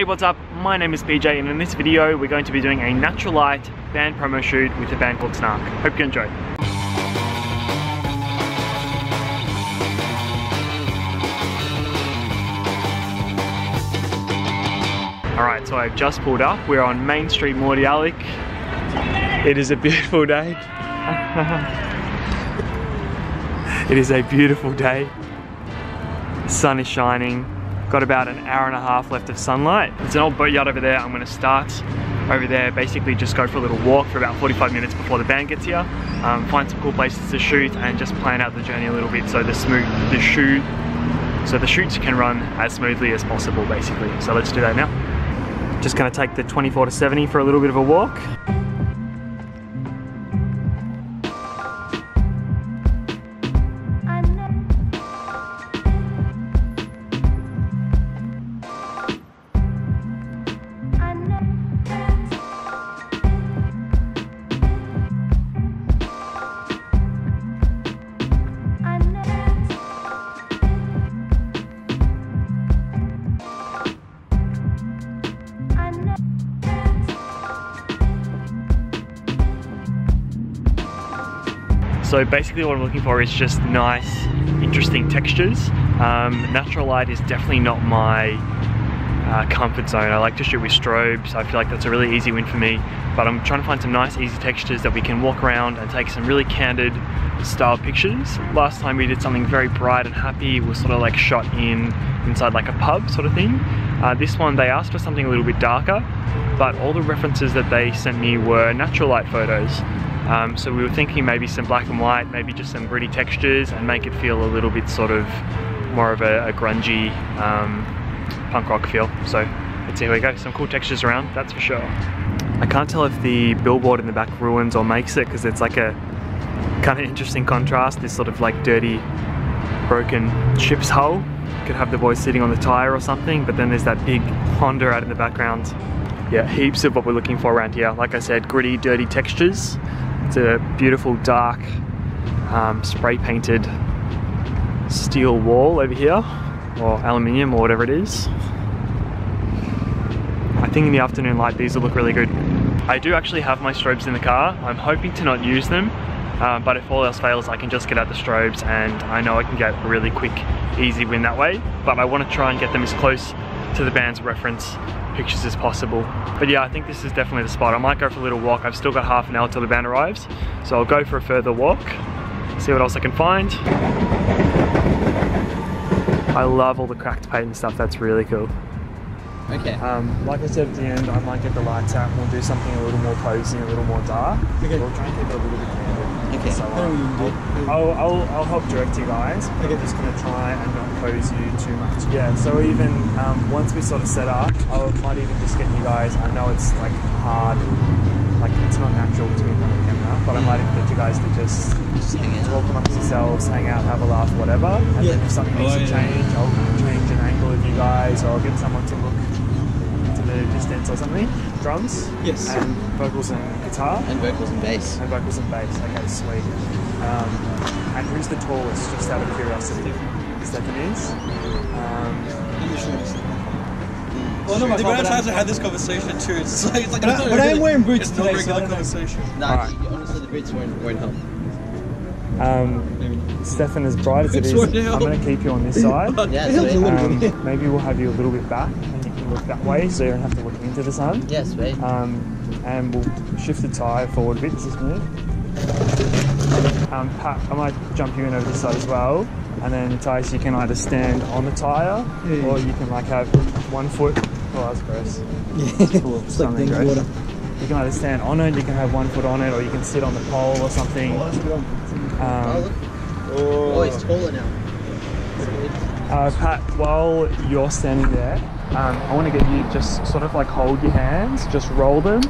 Hey what's up, my name is PJ and in this video we're going to be doing a natural light band promo shoot with a band called Snark. Hope you enjoy. Alright, so I've just pulled up. We're on Main Street, Mordialloc. It is a beautiful day. it is a beautiful day. The sun is shining. Got about an hour and a half left of sunlight. There's an old boatyard over there. I'm gonna start over there, basically just go for a little walk for about 45 minutes before the band gets here. Um, find some cool places to shoot and just plan out the journey a little bit so the smooth, the shoot, so the shoots can run as smoothly as possible basically. So let's do that now. Just gonna take the 24 to 70 for a little bit of a walk. So basically what I'm looking for is just nice, interesting textures. Um, natural light is definitely not my uh, comfort zone. I like to shoot with strobes. I feel like that's a really easy win for me. But I'm trying to find some nice, easy textures that we can walk around and take some really candid style pictures. Last time we did something very bright and happy. It was sort of like shot in inside like a pub sort of thing. Uh, this one, they asked for something a little bit darker, but all the references that they sent me were natural light photos. Um, so we were thinking maybe some black and white, maybe just some gritty textures and make it feel a little bit sort of more of a, a grungy um, punk rock feel. So let's see how we go. Some cool textures around, that's for sure. I can't tell if the billboard in the back ruins or makes it because it's like a kind of interesting contrast, this sort of like dirty broken ship's hull. Could have the boys sitting on the tire or something, but then there's that big Honda out in the background. Yeah, heaps of what we're looking for around here. Like I said, gritty, dirty textures. It's a beautiful dark um, spray painted steel wall over here or aluminium or whatever it is. I think in the afternoon light these will look really good. I do actually have my strobes in the car. I'm hoping to not use them uh, but if all else fails I can just get out the strobes and I know I can get a really quick easy win that way but I want to try and get them as close to the band's reference pictures as possible. But yeah, I think this is definitely the spot. I might go for a little walk. I've still got half an hour till the band arrives. So I'll go for a further walk, see what else I can find. I love all the cracked paint and stuff. That's really cool. Okay. Um, like I said at the end, I might get the lights out and we'll do something a little more cozy, a little more dark. Okay. We'll try and keep it a little bit candid. Okay. So, How do we do? um, I'll, I'll, I'll help direct you guys. Okay. I'm just going to try and not pose you too much. Yeah, so even um, once we sort of set up, I might even just get you guys, I know it's like hard, like it's not natural to be in front of the camera, but I might even get you guys to just Just hang out. talk amongst yourselves, hang out, have a laugh, whatever. And Yeah. then if something needs Oh, to yeah. change, I'll change an angle of you guys, or I'll get someone to look to the distance or something. Drums, Yes. and vocals and guitar, And vocals and bass. and vocals and bass. Okay, sweet. Um, and who's the tallest? Just out of curiosity. Stephanie's. Um, Well, no, the amount of times I had this conversation too, it's like, it's like But I- but I am wearing boots It's today, so regular I don't conversation. Nah, Alright. you- honestly, the boots won't, won't help. um, Stefan, as bright as it is, It's what now? I'm going to keep you on this side. Yeah, It helps a sweet. little bit. Um, maybe we'll have you a little bit back, and you can look that way, so you don't have to look into the sun. Yeah, sweet. Um, and we'll shift the tyre forward a bit, this is me. Um, Pat, I might jump you in over this side as well. And then Tice, you can either stand on the tyre, Yeah. or you can like have one foot, oh that's gross. Full of It's like something gross. water. You can either stand on it, you can have one foot on it, or you can sit on the pole or something. Oh, Um, look. Oh, he's taller now. Uh, Pat, while you're standing there, um, I want to get you just sort of like hold your hands, just roll them.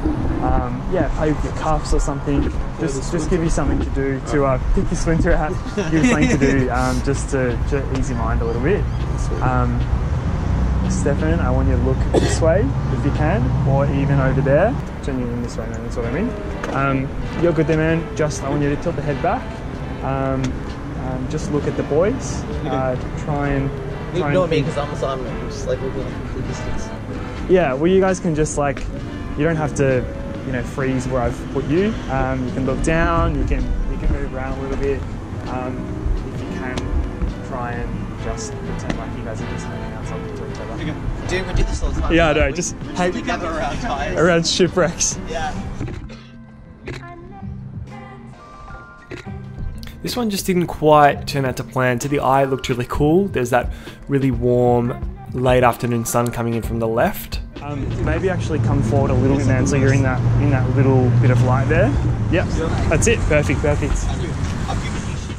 Um, yeah, play with your cuffs or something. Just just give you something to do to uh, pick your splinter out. Give you something to do um, just to, to ease your mind a little bit. Um, Stefan, I want you to look this way if you can, or even over there. Turn you in this way, man. That's what I mean. Um, you're good there, man. Just I want you to tilt the head back. Um, um, just look at the boys. Uh, try and Ignore and me because I'm, I'm just like looking at the distance. Yeah, well, you guys can just like, you don't have to, you know, freeze where I've put you. Um, you can look down. You can you can move around a little bit. Um, if you can, try and just pretend like you guys are just hanging out talking to each other. Dude, we do this all the time. Yeah, I know. Just hang gather around tires. around shipwrecks. Yeah. This one just didn't quite turn out to plan. To the eye, it looked really cool. There's that really warm late afternoon sun coming in from the left. Um, maybe actually come forward a little bit, man. So you're in that in that little bit of light there. Yep, that's it. Perfect, perfect.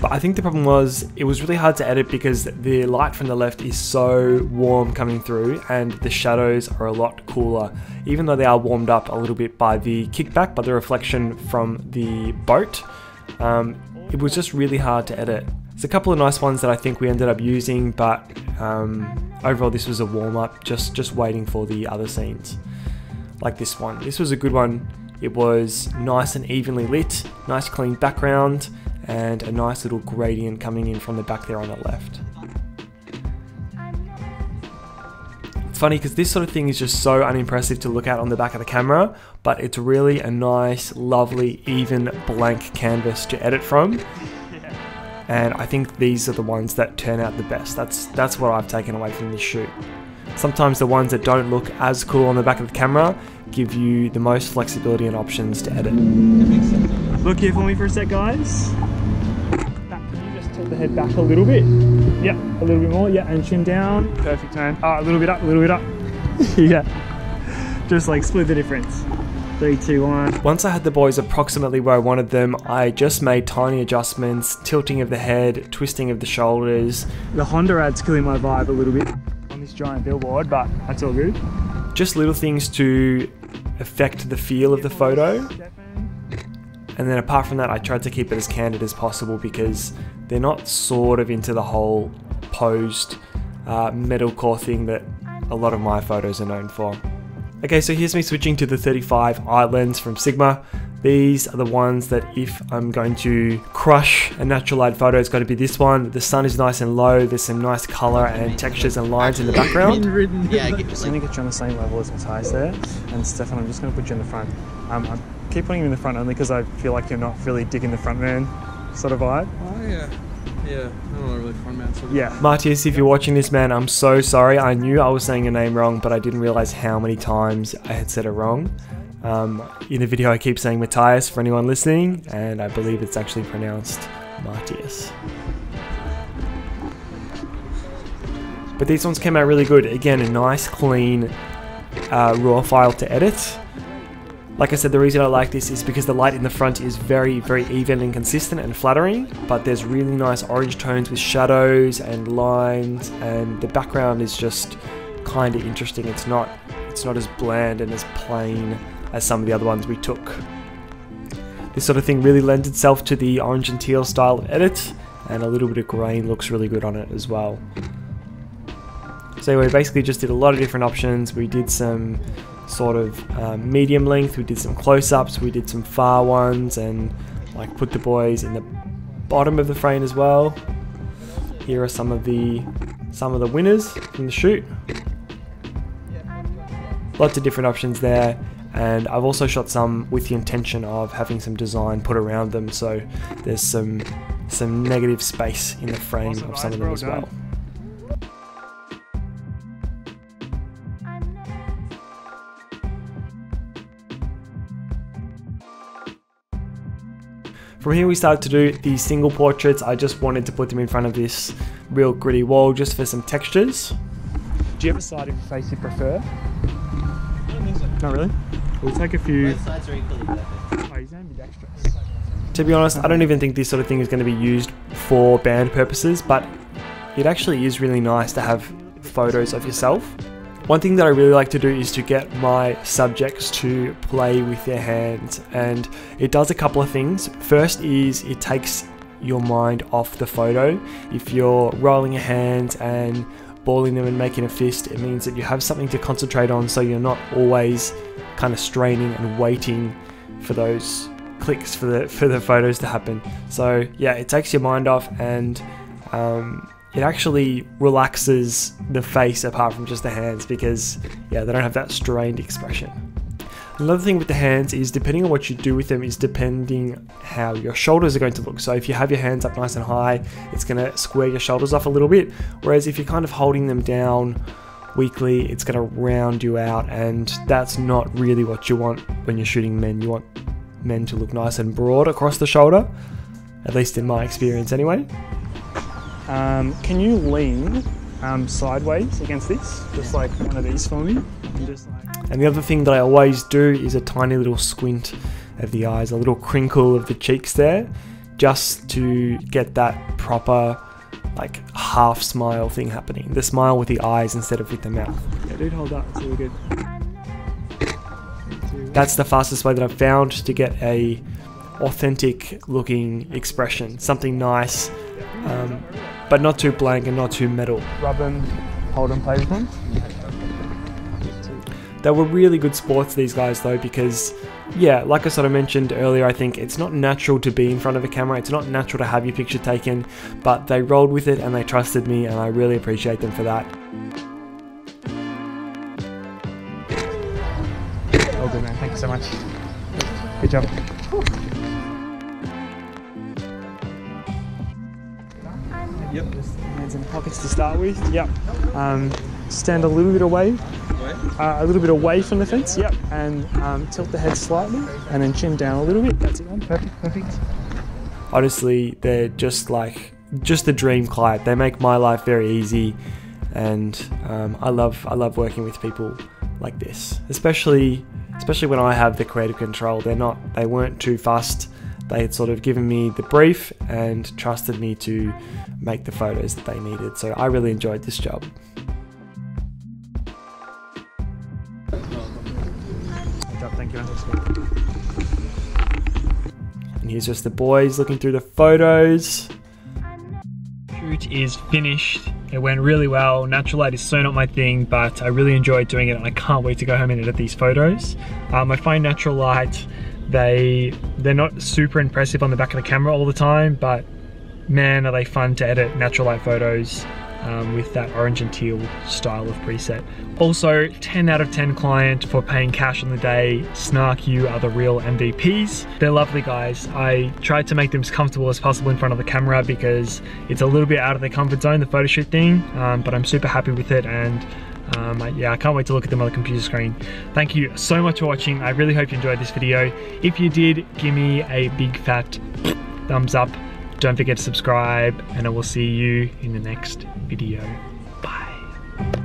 But I think the problem was it was really hard to edit because the light from the left is so warm coming through and the shadows are a lot cooler. Even though they are warmed up a little bit by the kickback, by the reflection from the boat, um, it was just really hard to edit. There's a couple of nice ones that I think we ended up using, but um, overall this was a warm up, just just waiting for the other scenes. Like this one. This was a good one. It was nice and evenly lit, nice clean background, and a nice little gradient coming in from the back there on the left. Funny because this sort of thing is just so unimpressive to look at on the back of the camera, but it's really a nice, lovely, even blank canvas to edit from. And I think these are the ones that turn out the best. That's that's what I've taken away from this shoot. Sometimes the ones that don't look as cool on the back of the camera give you the most flexibility and options to edit. Look here for me for a sec, guys. The head back a little bit? Yep, a little bit more. Yeah, and chin down. Perfect, man. Ah, a little bit up, a little bit up. yeah. Just like split the difference. Three, two, one. Once I had the boys approximately where I wanted them, I just made tiny adjustments, tilting of the head, twisting of the shoulders, The Honda ad's killing my vibe a little bit on this giant billboard, but that's all good. just little things to affect the feel of the photo. And then apart from that, I tried to keep it as candid as possible because they're not sort of into the whole posed uh, metalcore thing that a lot of my photos are known for. Okay, so here's me switching to the 35 eye lens from Sigma. These are the ones that if I'm going to crush a natural light photo, it's going to be this one. The sun is nice and low, there's some nice color and textures and lines in the background. Yeah, get, Just gonna get you on the same level as Matthias there, and Stefan, I'm just gonna put you in the front. Um, I keep putting you in the front only because I feel like you're not really digging the front man sort of vibe. Oh yeah, yeah. I'm not really fun man. So Yeah. Matthias, if you're watching this, man, I'm so sorry. I knew I was saying your name wrong, but I didn't realize how many times I had said it wrong. Um, in the video, I keep saying Matthias for anyone listening, and I believe it's actually pronounced Matthias. But these ones came out really good. Again, a nice, clean, uh, raw file to edit. Like I said, the reason I like this is because the light in the front is very, very even and consistent and flattering, but there's really nice orange tones with shadows and lines, and the background is just kind of interesting. It's not, it's not as bland and as plain as some of the other ones we took. This sort of thing really lends itself to the orange and teal style of edit, and a little bit of grain looks really good on it as well. So we basically just did a lot of different options. We did some sort of um, medium length, we did some close-ups, we did some far ones, and like put the boys in the bottom of the frame as well. Here are some of the some of the winners from the shoot. Lots of different options there, and I've also shot some with the intention of having some design put around them, so there's some some negative space in the frame Awesome, of some guys, of them as well. From here we started to do the single portraits. I just wanted to put them in front of this real gritty wall just for some textures. Do you have a side of your face you prefer? Not really. We'll take a few. both sides are equally perfect. Oh, he's ambidextrous. To be honest, I don't even think this sort of thing is going to be used for band purposes, but it actually is really nice to have photos of yourself. One thing that I really like to do is to get my subjects to play with their hands, and it does a couple of things. First is it takes your mind off the photo. If you're rolling your hands and balling them and making a fist, it means that you have something to concentrate on so you're not always kind of straining and waiting for those clicks for the for the photos to happen. So yeah, it takes your mind off and um, it actually relaxes the face apart from just the hands because yeah, they don't have that strained expression. Another thing with the hands is depending on what you do with them is depending how your shoulders are going to look. So if you have your hands up nice and high, it's going to square your shoulders off a little bit. Whereas if you're kind of holding them down weakly, it's going to round you out and that's not really what you want when you're shooting men. You want men to look nice and broad across the shoulder, at least in my experience anyway. Um, can you lean um, sideways against this? Just like one of these for me. And just like And the other thing that I always do is a tiny little squint of the eyes, a little crinkle of the cheeks there, just to get that proper like half smile thing happening. The smile with the eyes instead of with the mouth. yeah, dude, hold up. It's really good. That's the fastest way that I've found to get a authentic looking expression, something nice, um, but not too blank and not too metal. Rub them, hold them, play with them. They were really good sports, these guys, though, because, yeah, like I sort of mentioned earlier, I think it's not natural to be in front of a camera. It's not natural to have your picture taken, but they rolled with it and they trusted me, and I really appreciate them for that. All good, man. Thank you so much. Good job. Yep. Just hands in the pockets to start with. Yep. Um, stand a little bit away, uh, a little bit away from the fence. Yep. And um, tilt the head slightly, and then chin down a little bit. That's it. Man. Perfect. Perfect. Honestly, they're just like, just the dream client. They make my life very easy, and um, I love, I love working with people like this, especially, especially when I have the creative control. They're not, they weren't too fussed. They had sort of given me the brief and trusted me to make the photos that they needed. So I really enjoyed this job. Good job. Thank you. And here's just the boys looking through the photos. shoot is finished. It went really well. Natural light is so not my thing, but I really enjoyed doing it and I can't wait to go home and edit these photos. Um, I find natural light, they, they're not super impressive on the back of the camera all the time, but man, are they fun to edit natural light photos um, with that orange and teal style of preset. Also, 10 out of 10 client for paying cash on the day. Snark, you are the real MVPs. They're lovely guys. I tried to make them as comfortable as possible in front of the camera because it's a little bit out of their comfort zone, the photo shoot thing, um, but I'm super happy with it and um, yeah, I can't wait to look at them on the computer screen. Thank you so much for watching. I really hope you enjoyed this video. If you did, give me a big fat thumbs up. Don't forget to subscribe and I will see you in the next video. Bye.